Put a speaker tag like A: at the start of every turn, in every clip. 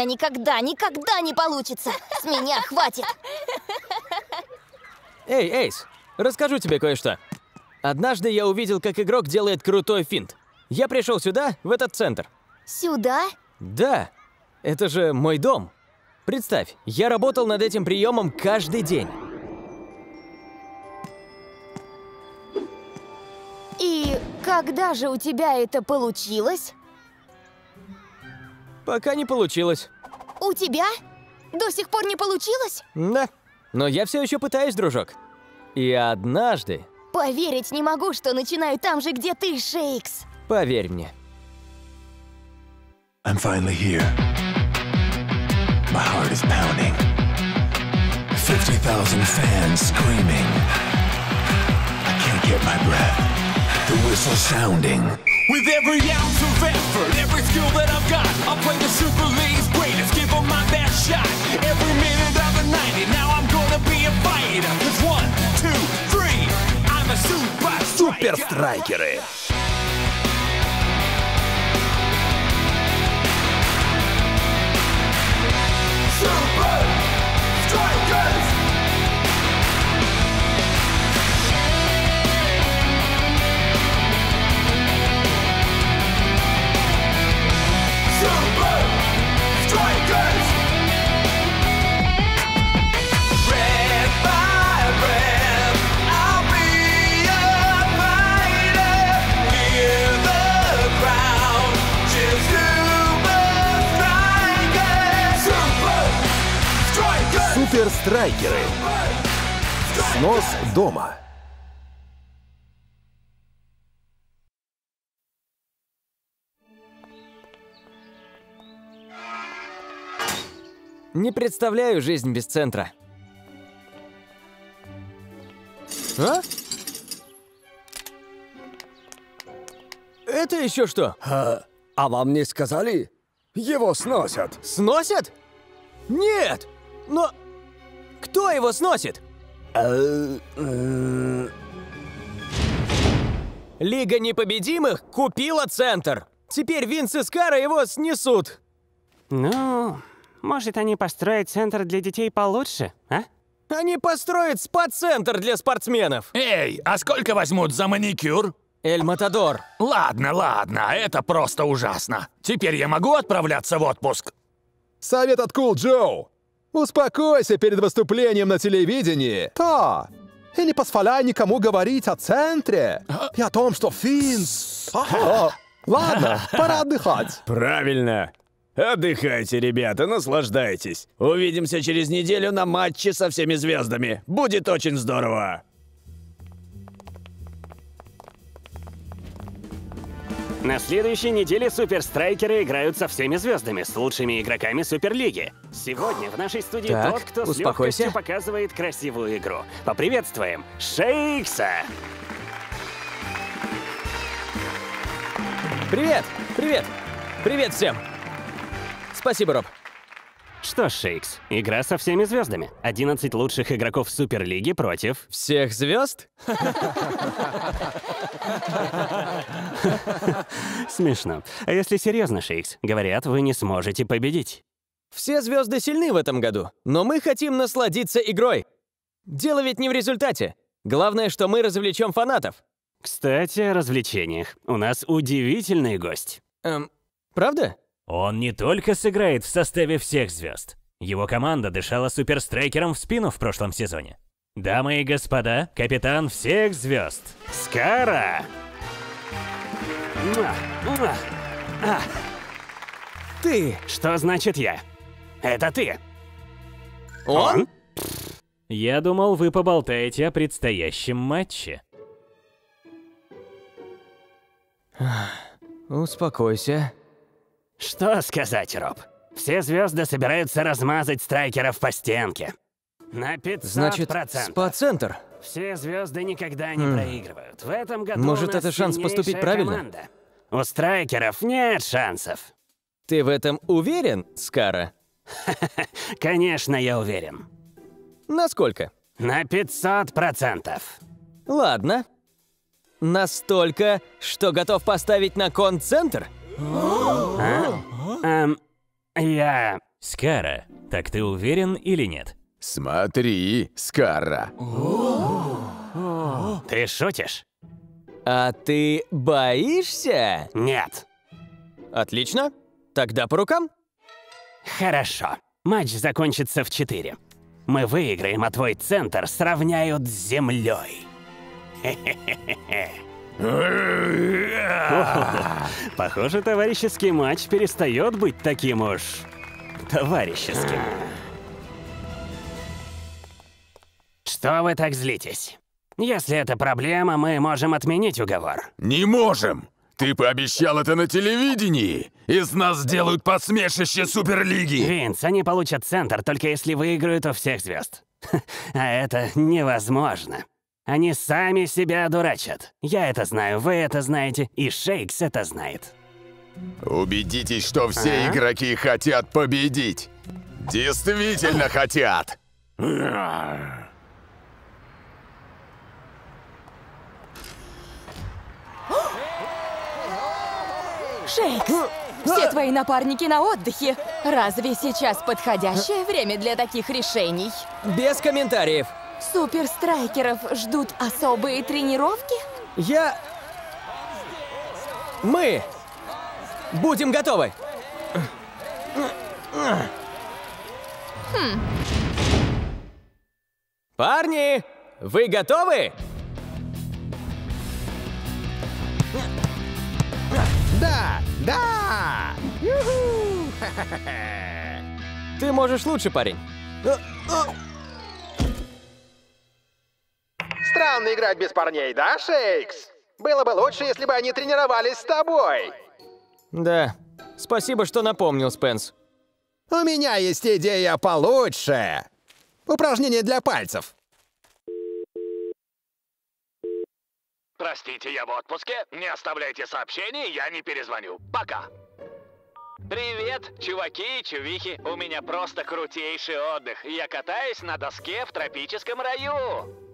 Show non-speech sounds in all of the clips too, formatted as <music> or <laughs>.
A: Меня никогда, никогда не получится! С меня хватит!
B: Эй, Эйс, расскажу тебе кое-что. Однажды я увидел, как игрок делает крутой финт. Я пришел сюда, в этот центр.
A: Сюда?
B: Да, это же мой дом. Представь, я работал над этим приемом каждый день.
A: И когда же у тебя это получилось?
B: Пока не получилось.
A: У тебя? До сих пор не получилось?
B: Да. Но я все еще пытаюсь, дружок. И однажды,
A: Поверить не могу, что начинаю там же, где ты, Шейкс.
B: поверь мне,
C: I'm finally here. My heart is pounding. 50,000 fans screaming. I can't get my breath. The whistle sounding.
D: With every ounce of effort, every skill that I've got, i play the Super League's greatest, give them my best shot. Every minute of the 90, now I'm gonna be a fighter. Cause one, two, three, I'm a super striker. Super
C: Суперстрайкеры. Снос дома.
B: не представляю жизнь без центра. А? Это еще что?
E: А вам не сказали? Его сносят.
B: Сносят? Нет! Но кто его сносит?
E: Э, э,
B: Лига непобедимых купила центр. Теперь Винс и Скара его снесут.
F: Ну, может, они построят центр для детей получше, а?
B: Они построят спа-центр для спортсменов.
G: Эй, а сколько возьмут за маникюр?
B: Эль Матадор.
G: Ладно, ладно, это просто ужасно. Теперь я могу отправляться в отпуск?
H: Совет от Кул Джоу. Успокойся перед выступлением на телевидении. Да. И не позволяй никому говорить о центре. И о том, что Винс... <laughs> Ладно, пора отдыхать.
E: Правильно. Отдыхайте, ребята, наслаждайтесь. Увидимся через неделю на матче со всеми звездами. Будет очень здорово.
F: На следующей неделе суперстрайкеры играют со всеми звездами, с лучшими игроками Суперлиги. Сегодня в нашей студии
B: Так,
F: тот, кто с
B: успокойся.
F: легкостью показывает красивую игру. Поприветствуем Шейкса!
B: Привет! Привет! Привет всем! Спасибо, Роб.
F: Что ж, Шейкс, игра со всеми звездами. 11 лучших игроков Суперлиги против...
B: Всех звезд?
F: Смешно. А если серьезно, Шейкс, говорят, вы не сможете победить.
B: Все звезды сильны в этом году, но мы хотим насладиться игрой. Дело ведь не в результате. Главное, что мы развлечем фанатов.
F: Кстати, о развлечениях. У нас удивительный гость.
B: Эм, правда?
I: Он не только сыграет в составе всех звезд. Его команда дышала суперстрайкером в спину в прошлом сезоне. Дамы и господа, капитан всех звезд.
F: Скара! А,
B: Ты!
F: что значит я? Это ты.
B: Он?
I: Я думал, вы поболтаете о предстоящем матче.
B: Успокойся.
F: Что сказать, Роб? Все звезды собираются размазать страйкеров по стенке. На 500%.
B: Значит, спа-центр.
F: Все звезды никогда не проигрывают. В этом году
B: Может, это шанс поступить правильно?
F: команда. У страйкеров нет шансов.
B: Ты в этом уверен, Скара? <laughs>
F: Конечно, я уверен.
B: Насколько?
F: На 500%.
B: Ладно. Настолько, что готов поставить на кон центр?
F: Эм, Я...
I: Скара, так ты уверен или нет?
C: Смотри, Скара.
F: Ты шутишь?
B: А ты боишься?
F: Нет.
B: Отлично. Тогда по рукам.
F: Хорошо. Матч закончится в 4. Мы выиграем, а твой центр сравняют с землей. <laughs> Похоже, товарищеский матч перестает быть таким уж товарищеским. Что вы так злитесь? Если это проблема, мы можем отменить уговор.
C: Не можем! Ты пообещал это на телевидении! Из нас сделают посмешище Суперлиги!
F: Винс, они получат центр, только если выиграют у всех звезд. <laughs> А это невозможно. Они сами себя дурачат. Я это знаю, вы это знаете, и Шейкс это знает.
C: Убедитесь, что все игроки хотят победить! Действительно хотят!
A: Шейкс, все твои напарники на отдыхе. Разве сейчас подходящее время для таких решений?
B: Без комментариев.
A: Суперстрайкеров ждут особые тренировки?
B: Я... Мы будем готовы. Парни, вы готовы?
H: Да, да! <laughs>
B: Ты можешь лучше, парень.
H: Странно играть без парней, да, Шейкс? Было бы лучше, если бы они тренировались с тобой.
B: Да. Спасибо, что напомнил, Спенс.
H: У меня есть идея получше. Упражнение для пальцев.
G: Простите, я в отпуске. Не оставляйте сообщений, я не перезвоню. Пока.
J: Привет, чуваки и чувихи. У меня просто крутейший отдых. Я катаюсь на доске в тропическом раю.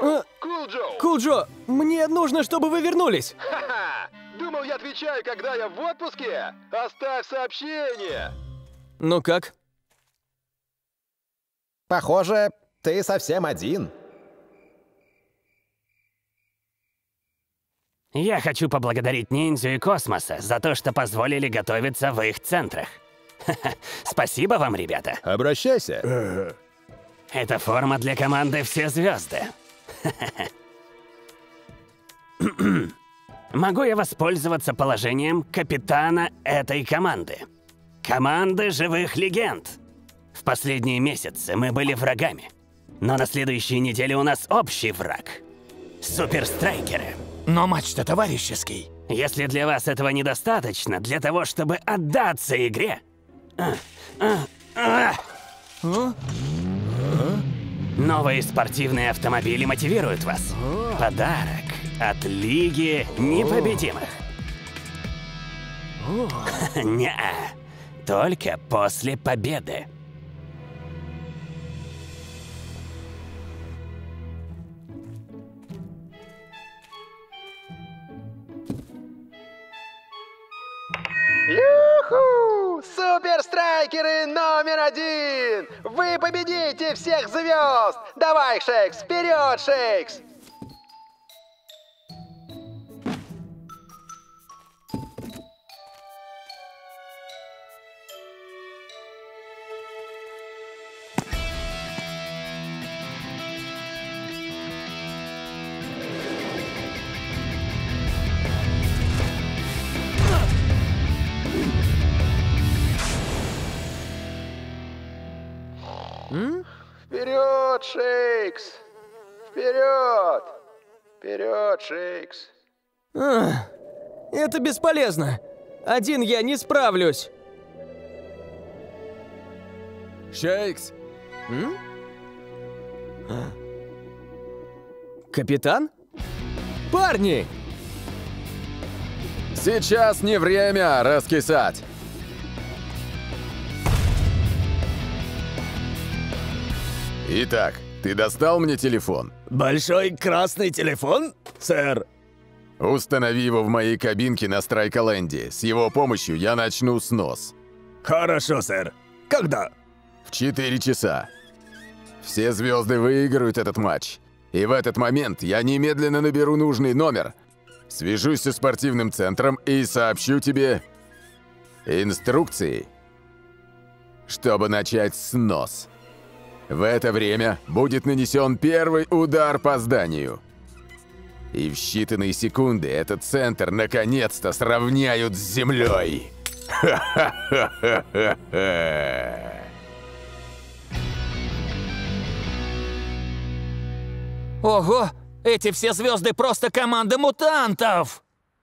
B: А,
H: Кул Джо!
B: Кул Джо, мне нужно, чтобы вы вернулись.
H: Ха-ха! Думал, я отвечаю, когда я в отпуске? Оставь сообщение!
B: Ну как?
H: Похоже, ты совсем один.
F: Я хочу поблагодарить ниндзю и космоса за то, что позволили готовиться в их центрах. Спасибо вам, ребята.
H: Обращайся.
F: Это форма для команды «Все звезды». <laughs> Могу я воспользоваться положением капитана этой команды? Команды живых легенд. В последние месяцы мы были врагами. Но на следующей неделе у нас общий враг. Суперстрайкеры.
G: Но матч-то товарищеский.
F: Если для вас этого недостаточно, для того, чтобы отдаться игре... а, а, а. Новые спортивные автомобили мотивируют вас. Подарок от Лиги Непобедимых. <laughs> не только после победы.
H: Юху! Суперстрайкеры номер один! Вы победите всех звезд! Давай, Шейкс, вперед, Шейкс!
B: Это бесполезно. Один я не справлюсь.
C: Шейкс!
B: М? А? Капитан? Парни!
C: Сейчас не время раскисать. Итак, ты достал мне телефон?
E: Большой красный телефон, сэр?
K: Установи его в моей кабинке на Страйколенде. С его помощью я начну снос.
E: Хорошо, сэр. Когда?
K: В 4 часа. Все звезды выиграют этот матч. И в этот момент я немедленно наберу нужный номер, свяжусь со спортивным центром и сообщу тебе инструкции, чтобы начать снос. В это время будет нанесен первый удар по зданию. И в считанные секунды этот центр наконец-то сравняют с землей. Ха-ха-ха-ха-ха. <laughs>
G: Ого! Эти все звезды просто команда мутантов!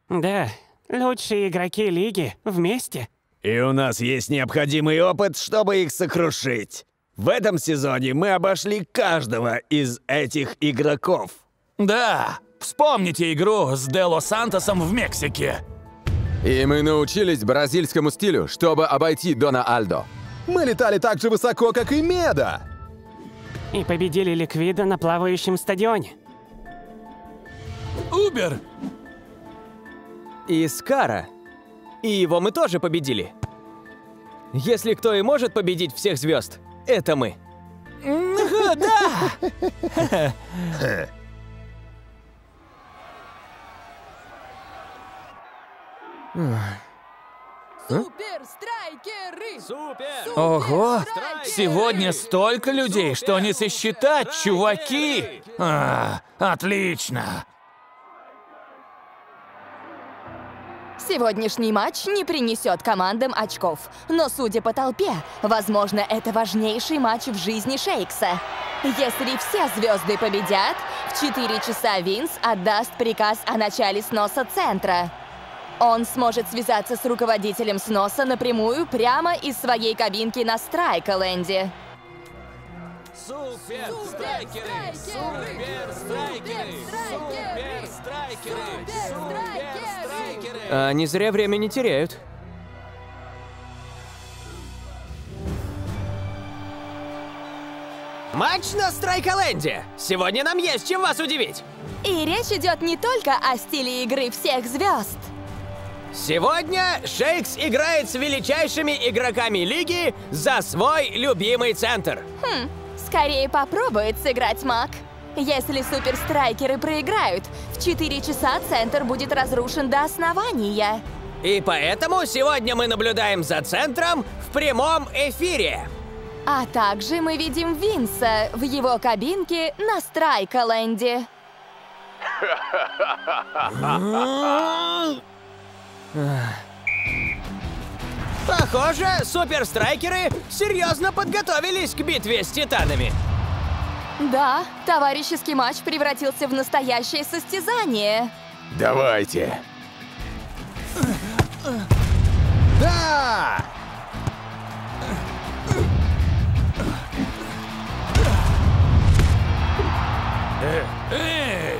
L: Да, лучшие игроки лиги вместе.
E: И у нас есть необходимый опыт, чтобы их сокрушить. В этом сезоне мы обошли каждого из этих игроков.
G: Да, вспомните игру с Дело Сантосом в Мексике.
K: И мы научились бразильскому стилю, чтобы обойти Дона Альдо.
H: Мы летали так же высоко, как и Меда.
L: И победили Ликвида на плавающем стадионе.
G: Убер!
B: И Скара. И его мы тоже победили. Если кто и может победить всех звезд, это мы. <laughs>
G: Да! <laughs>
A: Суперстрайкеры!
B: Супер!
G: Ого! Сегодня столько людей, что не сосчитать, чуваки! А, отлично!
A: Сегодняшний матч не принесет командам очков, но судя по толпе, возможно, это важнейший матч в жизни Шейкса. Если все звезды победят, в 4 часа Винс отдаст приказ о начале сноса центра. Он сможет связаться с руководителем сноса напрямую прямо из своей кабинки на Страйколенде.
B: Супер страйкеры! Супер страйкеры! Супер страйкеры! Супер страйкеры! Они зря время не теряют. Матч на Страйколенде! Сегодня нам есть чем вас удивить!
A: И речь идет не только о стиле игры всех звезд.
B: Сегодня Шейкс играет с величайшими игроками лиги за свой любимый центр.
A: Хм, скорее попробует сыграть маг. Если суперстрайкеры проиграют, в 4 часа центр будет разрушен до основания.
B: И поэтому сегодня мы наблюдаем за центром в прямом эфире.
A: А также мы видим Винса в его кабинке на Страйколенде. <laughs>
B: Похоже, суперстрайкеры серьезно подготовились к битве с титанами.
A: Да, товарищеский матч превратился в настоящее состязание.
K: Давайте.
H: Да!
G: Эй!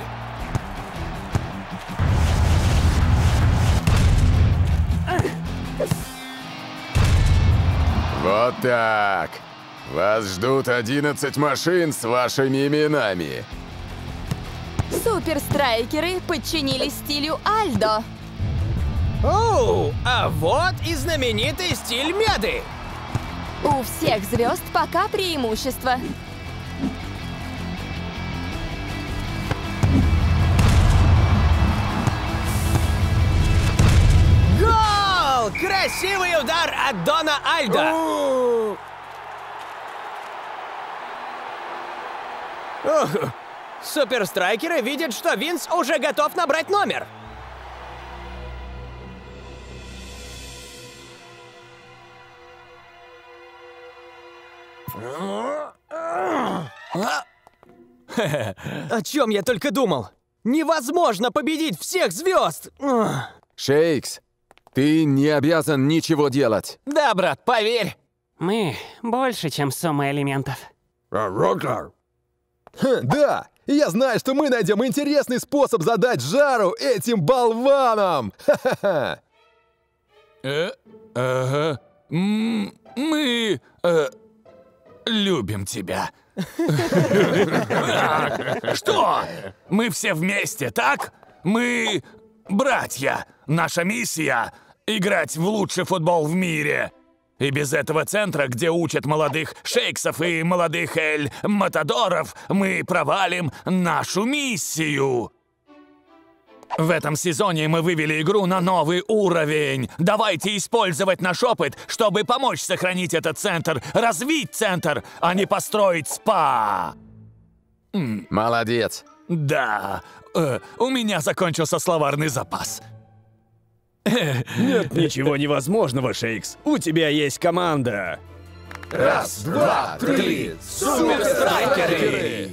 K: Вот так. Вас ждут 11 машин с вашими именами.
A: Суперстрайкеры подчинились стилю Альдо.
B: Оу, а вот и знаменитый стиль Меды.
A: У всех звезд пока преимущество.
B: Красивый удар от Дона Альда. Суперстрайкеры видят, что Винс уже готов набрать номер. О чем я только думал? Невозможно победить всех звезд!
K: Шейкс, ты не обязан ничего делать.
G: Да, брат, поверь.
L: Мы больше, чем сумма элементов.
H: Хм, да, я знаю, что мы найдем интересный способ задать жару этим болванам. Ха-ха-ха.
G: Э, ага. Мы э, любим тебя. Что? Мы все вместе, так? Мы Братья, наша миссия — играть в лучший футбол в мире. И без этого центра, где учат молодых шейксов и молодых эль-матадоров, мы провалим нашу миссию. В этом сезоне мы вывели игру на новый уровень. Давайте использовать наш опыт, чтобы помочь сохранить этот центр, развить центр, а не построить спа.
K: Молодец.
G: Да, э, у меня закончился словарный запас.
E: Нет ничего невозможного, Шейкс. У тебя есть команда.
C: Раз, два, три, суперстрайкеры!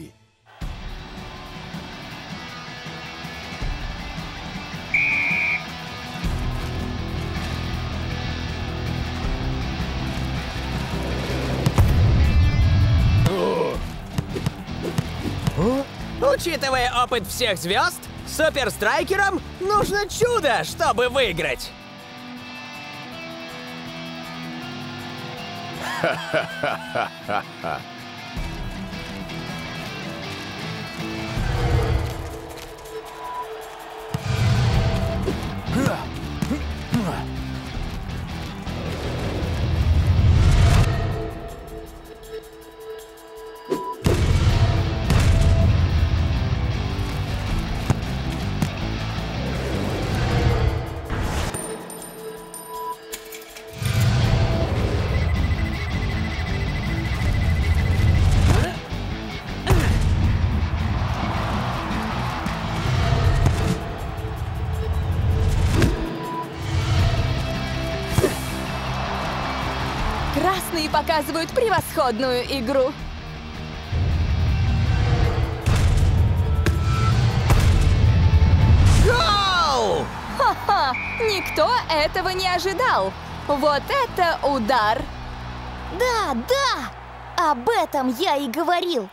B: Учитывая опыт всех звезд, суперстрайкерам нужно чудо, чтобы выиграть.
A: Красные <laughs> показывают превосходную игру.
B: Гол!
A: Ха-ха! Никто этого не ожидал. Вот это удар!
M: Да, да! Об этом я и говорил.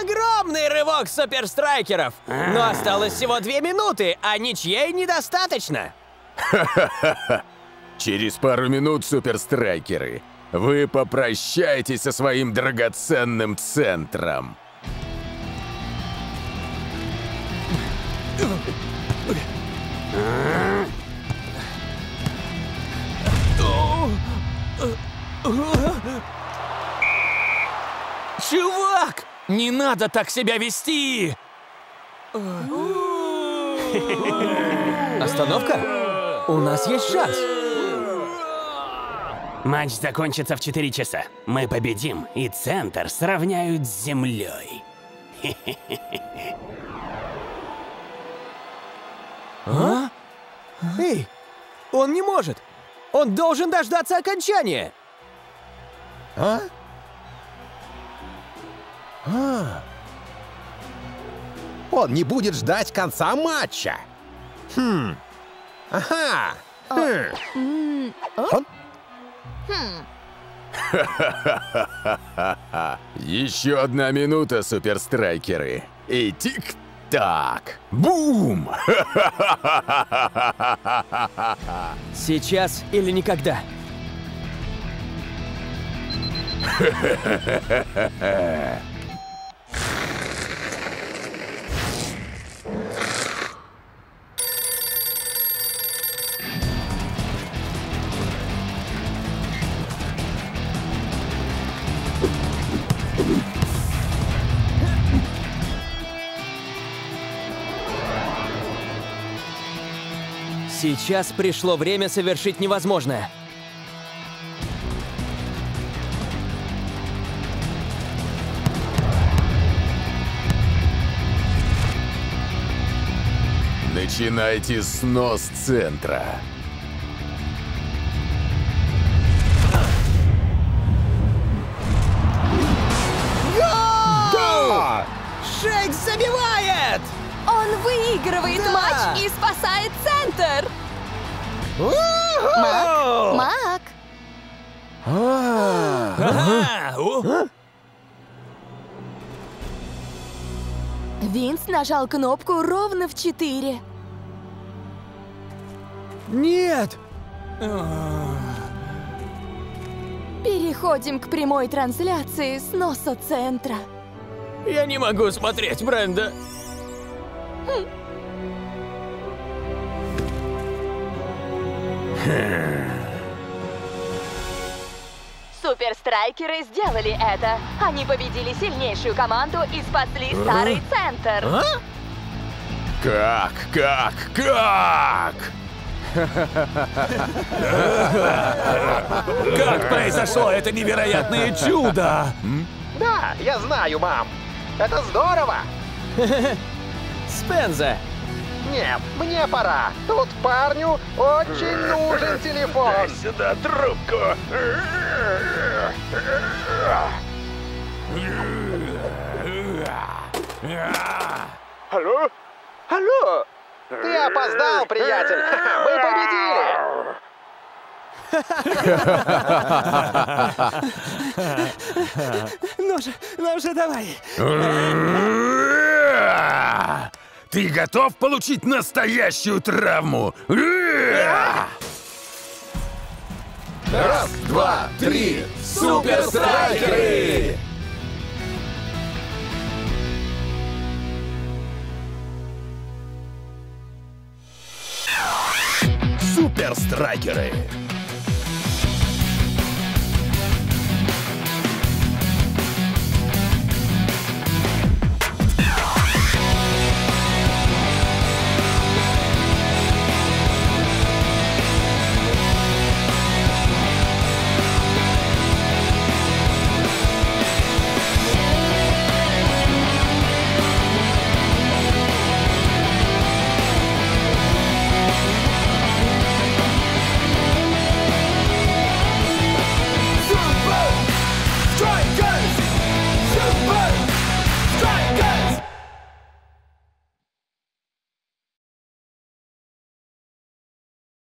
B: Огромный рывок суперстрайкеров! Но осталось всего две минуты, а ничьей недостаточно. <laughs>
K: Через пару минут, суперстрайкеры, вы попрощаетесь со своим драгоценным центром.
G: Чувак, не надо так себя вести!
B: Остановка? У нас есть шанс.
F: Матч закончится в 4 часа. Мы победим, и центр сравняют с землей.
B: А? Эй, он не может. Он должен дождаться окончания.
H: А? А. Он не будет ждать конца матча. Хм. Ага. Хм.
A: М, о?
H: Он?
A: Хм.
K: Еще одна минута, суперстрайкеры. И тик-так. Бум!
B: Сейчас или никогда. <laughs> Сейчас пришло время совершить невозможное.
K: Начинайте снос центра.
B: Да! Шейк забивает!
A: Он выигрывает
B: Да!
A: матч и спасает центр! Мак, Мак,
H: А.
A: Винс нажал кнопку ровно в 4.
B: Нет!
A: Переходим к прямой трансляции сноса центра.
B: Я не могу смотреть, Бренда.
A: Суперстрайкеры сделали это. Они победили сильнейшую команду и спасли а? старый центр. А?
K: Как, как, как?
G: Как произошло это невероятное чудо?
H: Да, я знаю, мам. Это здорово. <laughs>
B: Спенза!
H: Нет, мне пора. Тут парню очень нужен телефон.
D: Дай сюда трубку.
H: Алло? Алло? Ты опоздал, приятель. <laughs> Мы победили.
F: Ну же, ну же, давай. <laughs>
D: Ты готов получить настоящую травму?
K: Раз, два, три! Суперстрайкеры!
D: Суперстрайкеры!